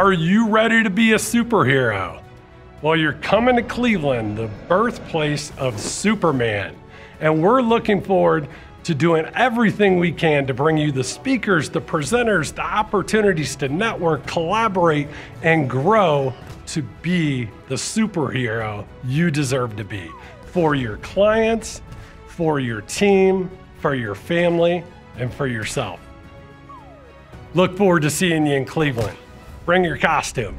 Are you ready to be a superhero? Well, you're coming to Cleveland, the birthplace of Superman. And we're looking forward to doing everything we can to bring you the speakers, the presenters, the opportunities to network, collaborate, and grow to be the superhero you deserve to be for your clients, for your team, for your family, and for yourself. Look forward to seeing you in Cleveland. Bring your costume.